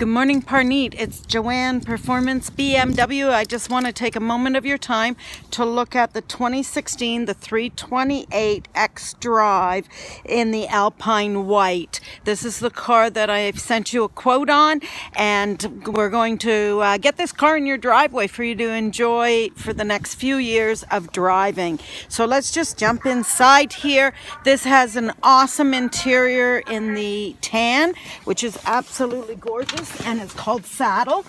Good morning, Parneet. It's Joanne Performance BMW. I just want to take a moment of your time to look at the 2016, the 328 X Drive in the Alpine White. This is the car that I've sent you a quote on, and we're going to uh, get this car in your driveway for you to enjoy for the next few years of driving. So let's just jump inside here. This has an awesome interior in the tan, which is absolutely gorgeous and it's called Saddle.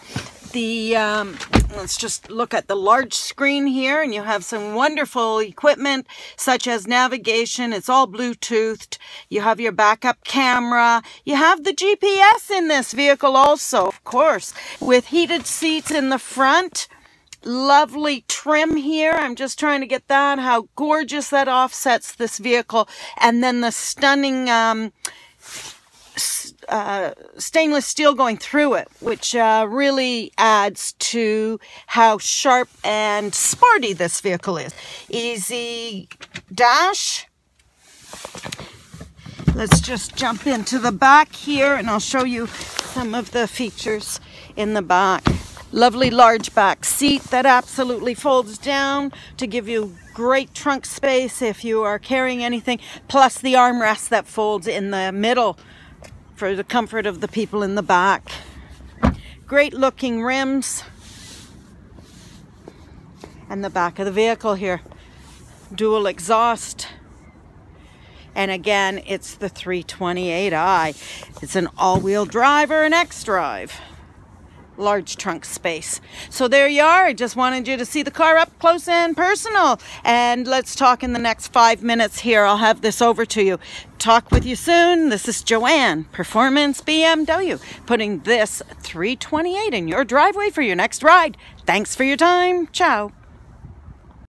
The um, let's just look at the large screen here and you have some wonderful equipment such as navigation. It's all bluetoothed. You have your backup camera. You have the GPS in this vehicle also of course with heated seats in the front. Lovely trim here. I'm just trying to get that. How gorgeous that offsets this vehicle. And then the stunning um, uh, stainless steel going through it, which uh, really adds to how sharp and sporty this vehicle is. Easy dash. Let's just jump into the back here and I'll show you some of the features in the back. Lovely large back seat that absolutely folds down to give you great trunk space if you are carrying anything, plus the armrest that folds in the middle for the comfort of the people in the back. Great looking rims. And the back of the vehicle here. Dual exhaust. And again, it's the 328i. It's an all-wheel drive or an X-Drive large trunk space. So there you are. I just wanted you to see the car up close and personal. And let's talk in the next five minutes here. I'll have this over to you. Talk with you soon. This is Joanne, Performance BMW, putting this 328 in your driveway for your next ride. Thanks for your time. Ciao.